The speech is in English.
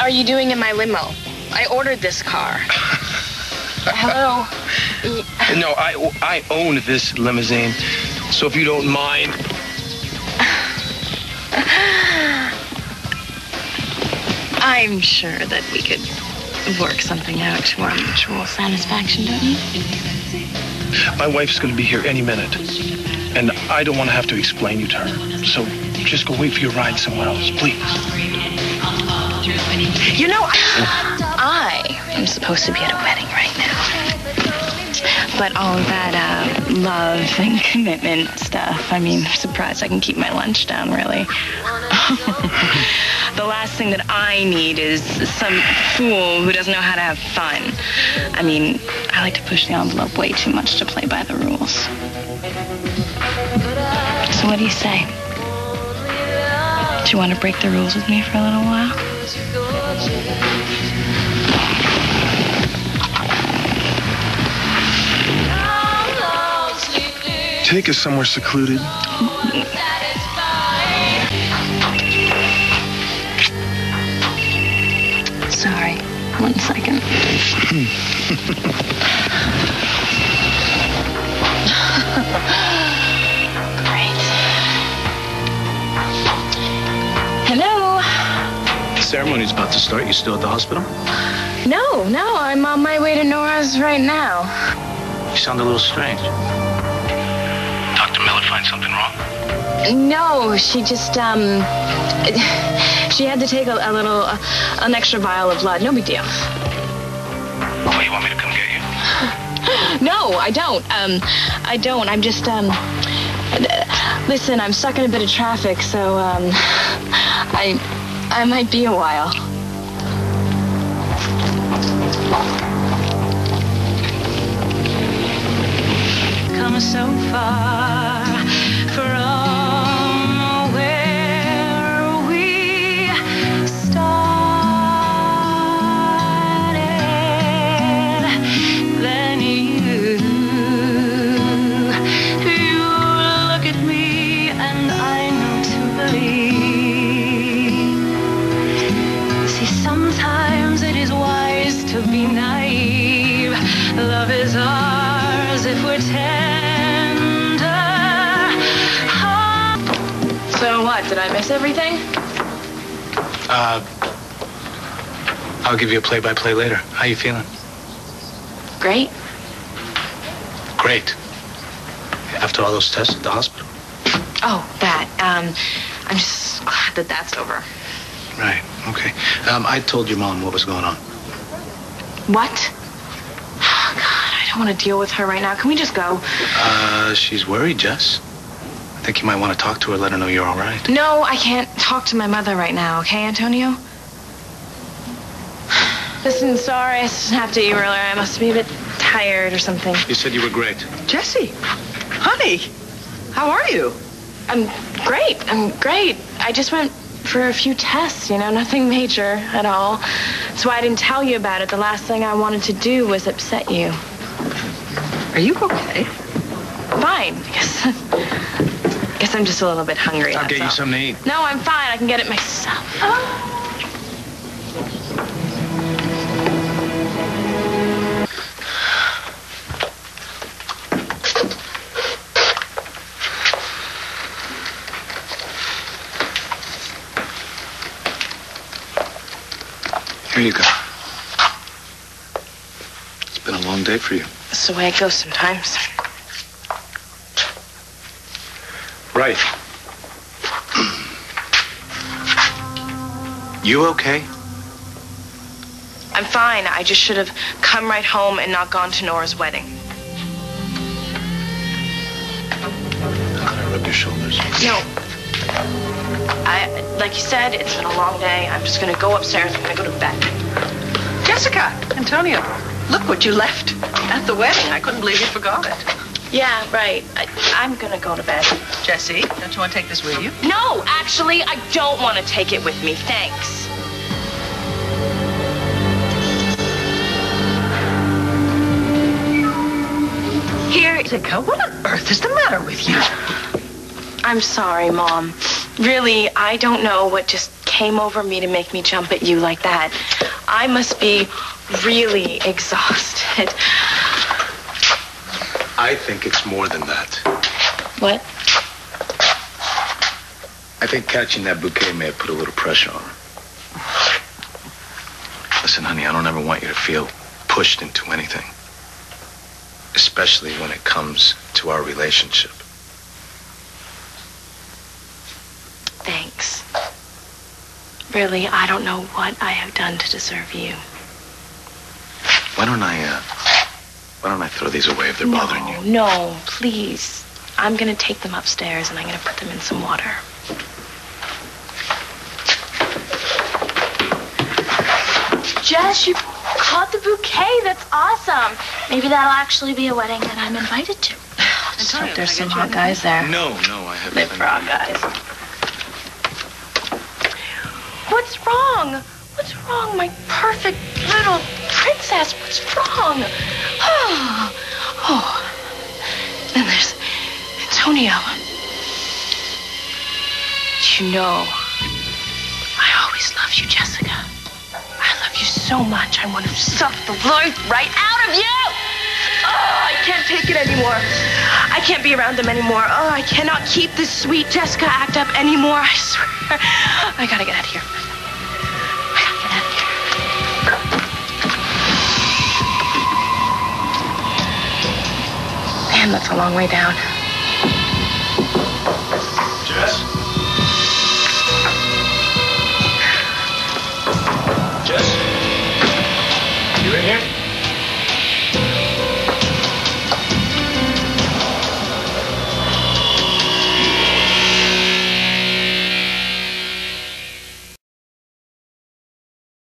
are you doing in my limo? I ordered this car. Hello. No, I, I own this limousine. So if you don't mind. I'm sure that we could work something out to our mutual satisfaction, don't you? My wife's going to be here any minute. And I don't want to have to explain you to her. So just go wait for your ride somewhere else, please. You know, I am supposed to be at a wedding right now. But all of that uh, love and commitment stuff, I mean, I'm surprised I can keep my lunch down, really. the last thing that I need is some fool who doesn't know how to have fun. I mean, I like to push the envelope way too much to play by the rules. So what do you say? Do you want to break the rules with me for a little while? Take us somewhere secluded. Sorry. One second. ceremony's about to start. You still at the hospital? No, no, I'm on my way to Nora's right now. You sound a little strange. Dr. Miller find something wrong? No, she just um, she had to take a, a little, uh, an extra vial of blood. No big deal. Oh, you want me to come get you? No, I don't. Um, I don't. I'm just um. Listen, I'm stuck in a bit of traffic, so um, I, I might be a while. come so far So what? Did I miss everything? Uh, I'll give you a play-by-play later. How you feeling? Great. Great. After all those tests at the hospital? Oh, that. Um, I'm just glad that that's over. Right. Okay. Um, I told your mom what was going on. What? Oh, God, I don't want to deal with her right now. Can we just go? Uh, she's worried, Jess. I think you might want to talk to her, let her know you're all right. No, I can't talk to my mother right now, okay, Antonio? Listen, sorry, I didn't have to eat earlier. I must be a bit tired or something. You said you were great. Jesse, honey, how are you? I'm great. I'm great. I just went for a few tests, you know, nothing major at all. That's why I didn't tell you about it. The last thing I wanted to do was upset you. Are you okay? Fine. Guess, guess I'm just a little bit hungry. I'll get you all. something to eat. No, I'm fine. I can get it myself. Here you go. It's been a long day for you. That's the way it goes sometimes. Right. You okay? I'm fine. I just should have come right home and not gone to Nora's wedding. Can I rub your shoulders? No. I, like you said, it's been a long day. I'm just gonna go upstairs. And I'm gonna go to bed. Jessica, Antonio, look what you left at the wedding. I couldn't believe you forgot it. Yeah, right. I, I'm gonna go to bed. Jesse, don't you want to take this with you? No, actually, I don't want to take it with me. Thanks. Here, Jessica, what on earth is the matter with you? I'm sorry, Mom. Really, I don't know what just came came over me to make me jump at you like that. I must be really exhausted. I think it's more than that. What? I think catching that bouquet may have put a little pressure on her. Listen, honey, I don't ever want you to feel pushed into anything. Especially when it comes to our relationship. Thanks. Really, I don't know what I have done to deserve you. Why don't I, uh, why don't I throw these away if they're bothering you? No, no, please. I'm gonna take them upstairs and I'm gonna put them in some water. Jess, you caught the bouquet. That's awesome. Maybe that'll actually be a wedding that I'm invited to. I just hope there's some hot guys there. No, no, I haven't. They frog guys. What's wrong? What's wrong, my perfect little princess? What's wrong? Oh, oh. Then there's Antonio. You know, I always loved you, Jessica. I love you so much. I want to suck the life right out of you. Oh, I can't take it anymore. I can't be around them anymore. Oh, I cannot keep this sweet Jessica act up anymore. I swear. I gotta get out of here. That's a long way down.